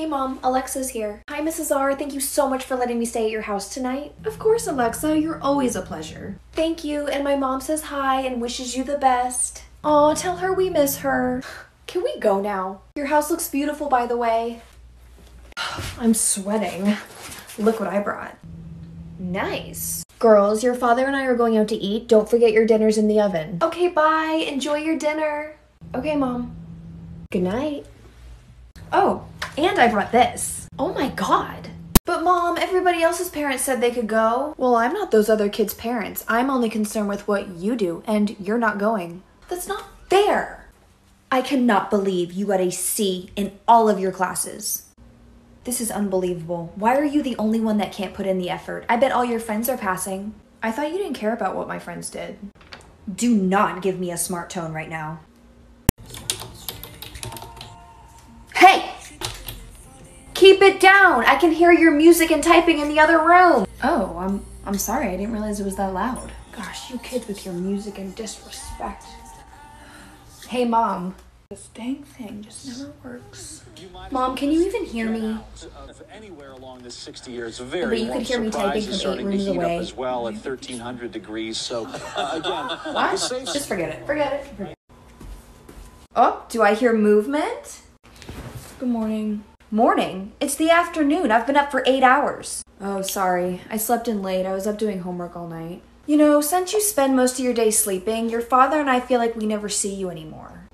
Hey mom, Alexa's here. Hi Mrs. R, thank you so much for letting me stay at your house tonight. Of course, Alexa, you're always a pleasure. Thank you, and my mom says hi and wishes you the best. Aw, tell her we miss her. Can we go now? Your house looks beautiful, by the way. I'm sweating. Look what I brought. Nice. Girls, your father and I are going out to eat. Don't forget your dinner's in the oven. Okay, bye. Enjoy your dinner. Okay, mom. Good night. Oh, and I brought this. Oh my god. But mom, everybody else's parents said they could go. Well, I'm not those other kids' parents. I'm only concerned with what you do, and you're not going. That's not fair. I cannot believe you got a C in all of your classes. This is unbelievable. Why are you the only one that can't put in the effort? I bet all your friends are passing. I thought you didn't care about what my friends did. Do not give me a smart tone right now. Keep it down. I can hear your music and typing in the other room. Oh, I'm I'm sorry. I didn't realize it was that loud. Gosh, you kids with your music and disrespect. Hey, mom. This dang thing just never works. Mom, can you even hear me? Anywhere along this 60 years, very But you could hear me typing from eight rooms away. as well at 1300 degrees. So uh, again, What? safe Just forget it. Forget it. Oh, do I hear movement? Good morning. Morning. It's the afternoon. I've been up for eight hours. Oh, sorry. I slept in late. I was up doing homework all night. You know, since you spend most of your day sleeping, your father and I feel like we never see you anymore.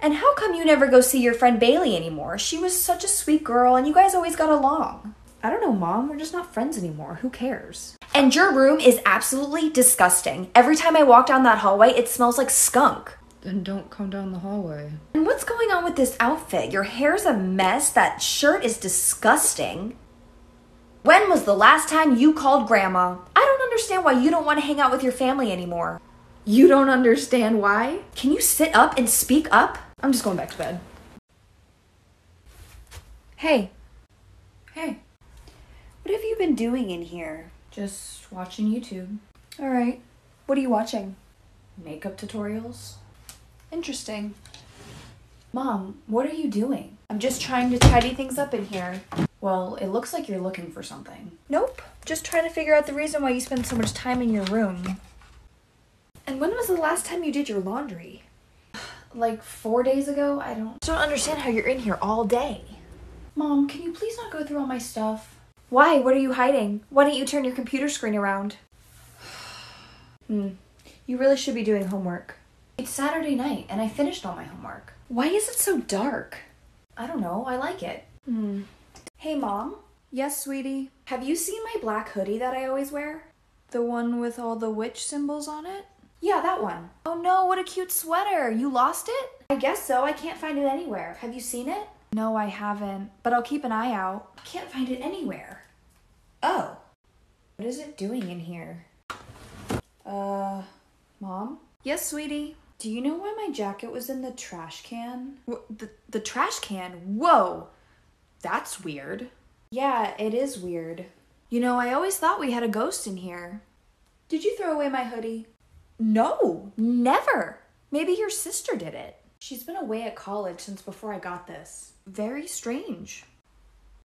And how come you never go see your friend Bailey anymore? She was such a sweet girl and you guys always got along. I don't know, mom. We're just not friends anymore. Who cares? And your room is absolutely disgusting. Every time I walk down that hallway, it smells like skunk. Then don't come down the hallway. And what's going on with this outfit? Your hair's a mess. That shirt is disgusting. When was the last time you called grandma? I don't understand why you don't want to hang out with your family anymore. You don't understand why? Can you sit up and speak up? I'm just going back to bed. Hey. Hey. What have you been doing in here? Just watching YouTube. All right. What are you watching? Makeup tutorials. Interesting. Mom, what are you doing? I'm just trying to tidy things up in here. Well, it looks like you're looking for something. Nope. Just trying to figure out the reason why you spend so much time in your room. And when was the last time you did your laundry? Like four days ago? I don't. I don't understand how you're in here all day. Mom, can you please not go through all my stuff? Why? What are you hiding? Why don't you turn your computer screen around? Hmm. You really should be doing homework. It's Saturday night and I finished all my homework. Why is it so dark? I don't know. I like it. Hmm. Hey, Mom. Yes, sweetie. Have you seen my black hoodie that I always wear? The one with all the witch symbols on it? Yeah, that one. Oh no, what a cute sweater. You lost it? I guess so. I can't find it anywhere. Have you seen it? No, I haven't, but I'll keep an eye out. I can't find it anywhere. Oh. What is it doing in here? Uh, Mom? Yes, sweetie. Do you know why my jacket was in the trash can? The, the trash can? Whoa! That's weird. Yeah, it is weird. You know, I always thought we had a ghost in here. Did you throw away my hoodie? No, never. Maybe your sister did it. She's been away at college since before I got this. Very strange.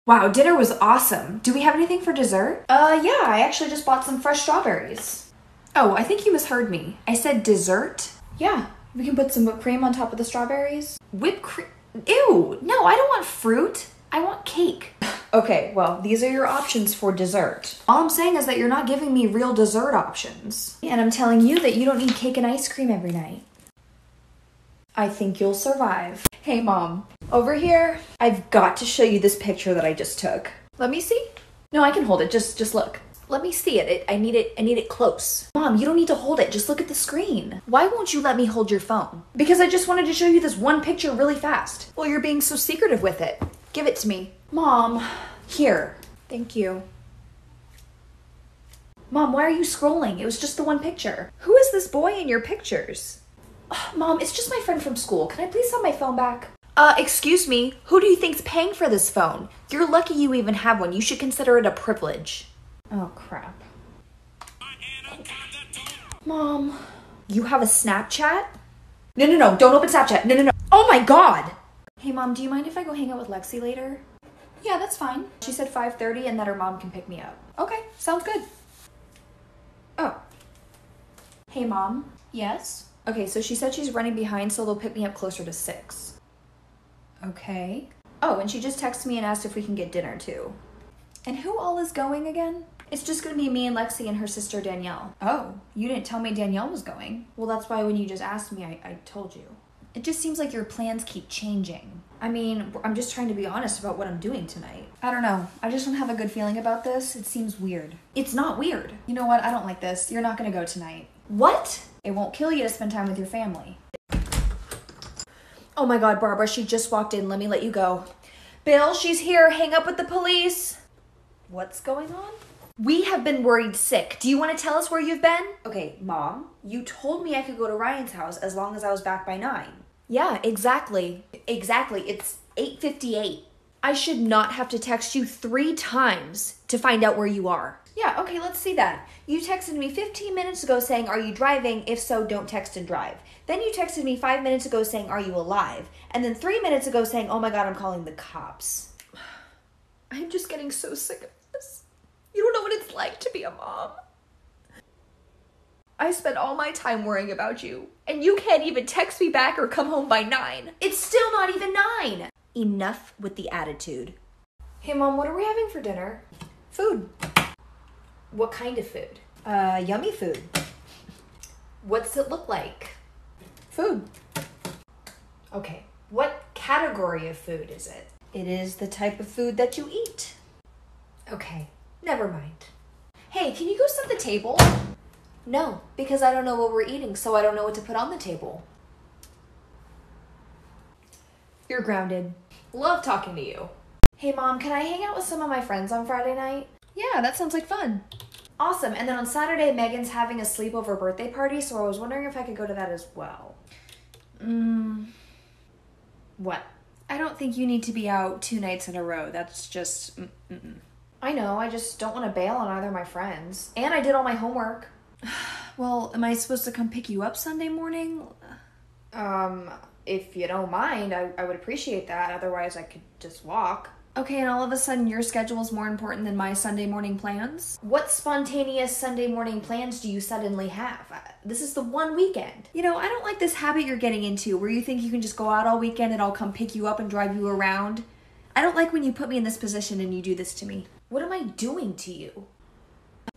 Wow, dinner was awesome. Do we have anything for dessert? Uh, yeah, I actually just bought some fresh strawberries. Oh, I think you misheard me. I said dessert. Yeah, we can put some whipped cream on top of the strawberries. Whipped cream. Ew, no, I don't want fruit. I want cake. Okay, well, these are your options for dessert. All I'm saying is that you're not giving me real dessert options. And I'm telling you that you don't need cake and ice cream every night. I think you'll survive. Hey, Mom. Over here, I've got to show you this picture that I just took. Let me see. No, I can hold it. Just just look. Let me see it. it. I need it. I need it close. Mom, you don't need to hold it. Just look at the screen. Why won't you let me hold your phone? Because I just wanted to show you this one picture really fast. Well, you're being so secretive with it. Give it to me. Mom, here. Thank you. Mom, why are you scrolling? It was just the one picture. Who is this boy in your pictures? Mom, it's just my friend from school. Can I please have my phone back? Uh, excuse me. Who do you think's paying for this phone? You're lucky you even have one. You should consider it a privilege. Oh, crap. Mom, you have a Snapchat? No, no, no. Don't open Snapchat. No, no, no. Oh my god! Hey, Mom, do you mind if I go hang out with Lexi later? Yeah, that's fine. She said 5:30 and that her mom can pick me up. Okay, sounds good. Oh. Hey mom. Yes. Okay, so she said she's running behind so they'll pick me up closer to 6. Okay. Oh, and she just texted me and asked if we can get dinner too. And who all is going again? It's just gonna be me and Lexi and her sister Danielle. Oh, you didn't tell me Danielle was going. Well, that's why when you just asked me, I, I told you. It just seems like your plans keep changing. I mean, I'm just trying to be honest about what I'm doing tonight. I don't know. I just don't have a good feeling about this. It seems weird. It's not weird. You know what? I don't like this. You're not gonna go tonight. What? It won't kill you to spend time with your family. Oh my god, Barbara, she just walked in. Let me let you go. Bill, she's here. Hang up with the police. What's going on? We have been worried sick. Do you want to tell us where you've been? Okay, Mom, you told me I could go to Ryan's house as long as I was back by 9. Yeah, exactly. Exactly. It's 8:58. I should not have to text you 3 times to find out where you are. Yeah, okay, let's see that. You texted me 15 minutes ago saying, Are you driving? If so, don't text and drive. Then you texted me 5 minutes ago saying, Are you alive? And then 3 minutes ago saying, Oh my god, I'm calling the cops. I'm just getting so sick. You don't know what it's like to be a mom. I spend all my time worrying about you, and you can't even text me back or come home by 9. It's still not even 9. Enough with the attitude. Hey, Mom, what are we having for dinner? Food. What kind of food? Uh, yummy food. What's it look like? Food. Okay. What category of food is it? It is the type of food that you eat. Okay. Never mind. Hey, can you go set the table? No, because I don't know what we're eating, so I don't know what to put on the table. You're grounded. Love talking to you. Hey, Mom, can I hang out with some of my friends on Friday night? Yeah, that sounds like fun. Awesome. And then on Saturday, Megan's having a sleepover birthday party, so I was wondering if I could go to that as well. Mm, What? I don't think you need to be out two nights in a row. That's just. mm, Mm-mm. I know, I just don't want to bail on either of my friends. And I did all my homework. Well, am I supposed to come pick you up Sunday morning? Um, if you don't mind, I, I would appreciate that. Otherwise, I could just walk. Okay, and all of a sudden your schedule is more important than my Sunday morning plans? What spontaneous Sunday morning plans do you suddenly have? Uh, This is the one weekend. You know, I don't like this habit you're getting into where you think you can just go out all weekend and I'll come pick you up and drive you around. I don't like when you put me in this position and you do this to me. What am I doing to you?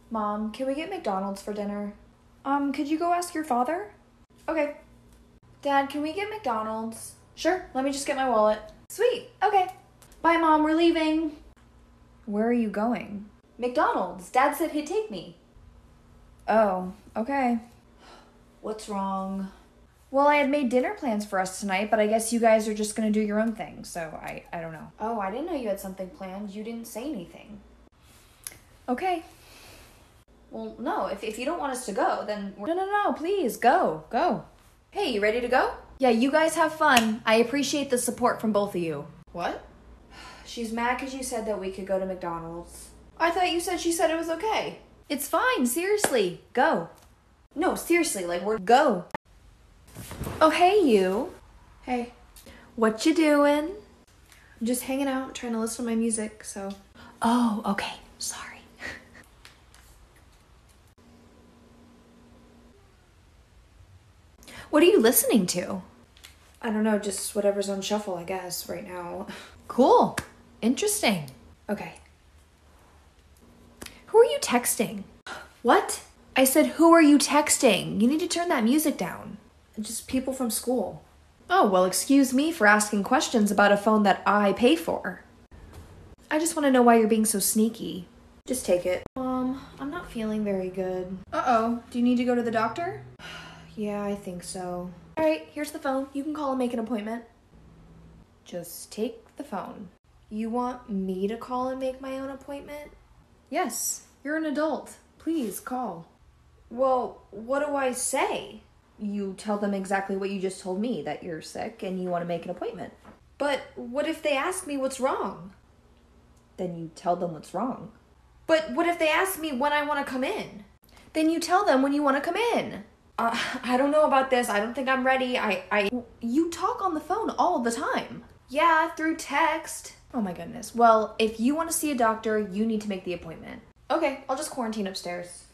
Mom, can we get McDonald's for dinner? Um, could you go ask your father? Okay. Dad, can we get McDonald's? Sure, let me just get my wallet. Sweet. Okay. Bye, Mom, we're leaving. Where are you going? McDonald's. Dad said he'd take me. Oh, okay. What's wrong? Well, I had made dinner plans for us tonight, but I guess you guys are just gonna do your own thing, so I, I don't know. Oh, I didn't know you had something planned. You didn't say anything. Okay. Well, no, if, if you don't want us to go, then we're. No, no, no, please, go, go. Hey, you ready to go? Yeah, you guys have fun. I appreciate the support from both of you. What? She's mad because you said that we could go to McDonald's. I thought you said she said it was okay. It's fine, seriously. Go. No, seriously, like we're. Go. Oh, hey, you. Hey, What you doing? I'm just hanging out, trying to listen to my music, so. Oh, okay. Sorry. what are you listening to? I don't know, just whatever's on shuffle, I guess, right now. Cool. Interesting. Okay. Who are you texting? What? I said, who are you texting? You need to turn that music down. Just people from school. Oh, well, excuse me for asking questions about a phone that I pay for. I just want to know why you're being so sneaky. Just take it. Um, I'm not feeling very good. Uh oh. Do you need to go to the doctor? Yeah, I think so. Alright, here's the phone. You can call and make an appointment. Just take the phone. You want me to call and make my own appointment? Yes, you're an adult. Please call. Well, what do I say? You tell them exactly what you just told me that you're sick and you want to make an appointment. But what if they ask me what's wrong? Then you tell them what's wrong. But what if they ask me when I want to come in? Then you tell them when you want to come in. Uh, I don't know about this. I don't think I'm ready. I, I, You talk on the phone all the time. yeah, through text. Oh my goodness. Well, if you want to see a doctor, you need to make the appointment. Okay, I'll just quarantine upstairs.